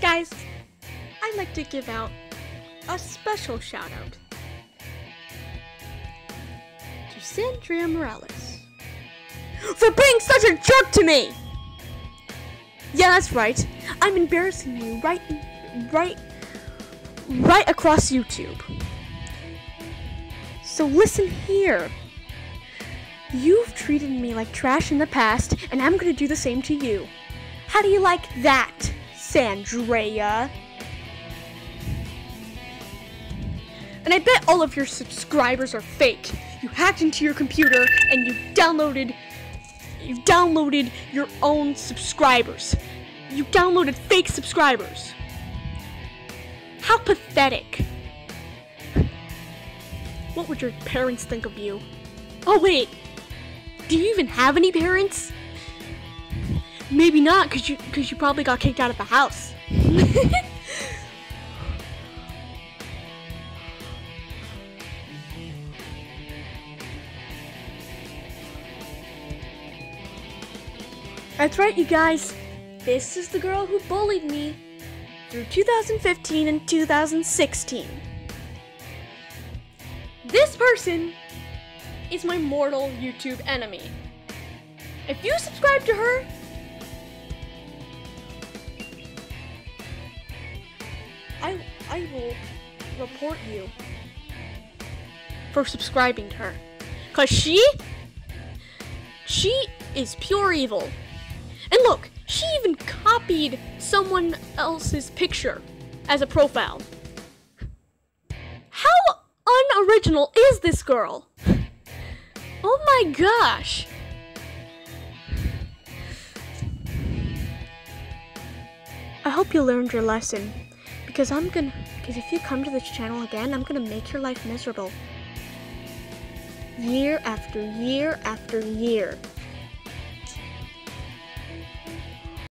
Guys, I'd like to give out a special shout out to Sandria Morales for being such a jerk to me! Yeah, that's right. I'm embarrassing you right, right, right across YouTube. So listen here. You've treated me like trash in the past, and I'm gonna do the same to you. How do you like that, Sandrea? And I bet all of your subscribers are fake. You hacked into your computer and you downloaded you downloaded your own subscribers. You downloaded fake subscribers. How pathetic. What would your parents think of you? Oh wait. Do you even have any parents? Maybe not cuz you cuz you probably got kicked out of the house. That's right, you guys. This is the girl who bullied me through 2015 and 2016. This person is my mortal YouTube enemy. If you subscribe to her, I I will report you for subscribing to her. Cause she she is pure evil. And look, she even copied someone else's picture as a profile. How unoriginal is this girl? Oh my gosh. I hope you learned your lesson because I'm gonna because if you come to this channel again, I'm gonna make your life miserable. Year after year after year.